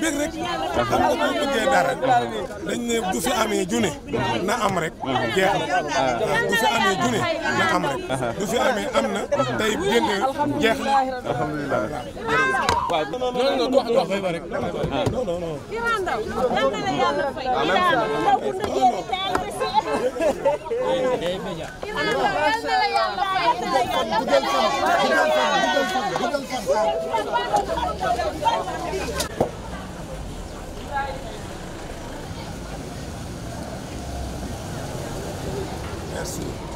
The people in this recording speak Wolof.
bëgg rek xam nga ko bëggee na am rek jeex fi amee junne na am rek bu fi amee am na tey génn jeex na alhamdulilah rek Merci.